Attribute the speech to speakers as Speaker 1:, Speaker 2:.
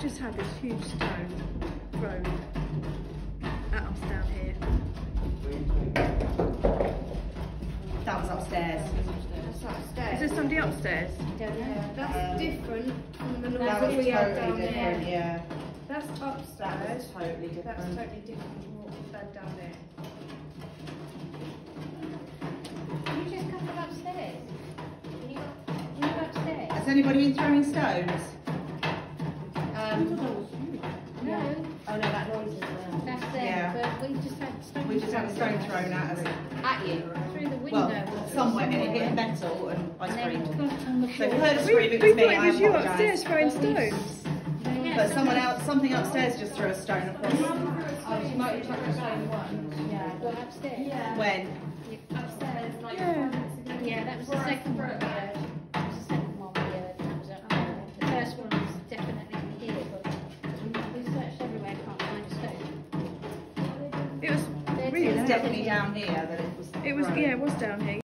Speaker 1: Just
Speaker 2: had this huge stone thrown
Speaker 3: That was upstairs.
Speaker 2: Is
Speaker 4: upstairs.
Speaker 2: there somebody upstairs?
Speaker 1: Don't know.
Speaker 4: That's
Speaker 3: Um,
Speaker 4: different from the
Speaker 3: That
Speaker 4: noise that we had down there.
Speaker 3: yeah.
Speaker 4: That's
Speaker 3: That was
Speaker 4: upstairs.
Speaker 3: totally
Speaker 4: That's totally different from what we've had down there.
Speaker 1: Can you just come from upstairs? Can you, can you go upstairs?
Speaker 3: Has anybody been throwing stones?
Speaker 4: Um,
Speaker 1: No,
Speaker 4: oh no, that noise is there.
Speaker 1: that's
Speaker 3: Yeah.
Speaker 1: there, but we just had stones.
Speaker 3: We just had a stone
Speaker 1: thrown
Speaker 3: thrown at us.
Speaker 4: At you.
Speaker 1: Through the window.
Speaker 3: Well, somewhere and it hit metal and I
Speaker 1: And then it
Speaker 3: screamed.
Speaker 1: got on
Speaker 3: So if you heard a scream, it was me,
Speaker 2: thought
Speaker 3: I
Speaker 2: it was you upstairs throwing stones.
Speaker 3: But someone else, something upstairs just threw a stone across.
Speaker 4: Oh, you might have chucked the same one.
Speaker 1: Yeah, got upstairs.
Speaker 3: When?
Speaker 4: Upstairs, like
Speaker 2: Yeah.
Speaker 4: five minutes ago.
Speaker 1: Yeah, that was the second one we heard. That was the second one we heard. That was up there. The first one was definitely here, but we searched everywhere, can't find a stone.
Speaker 2: It was
Speaker 3: definitely down here that it was.
Speaker 2: It was, yeah, it was down here.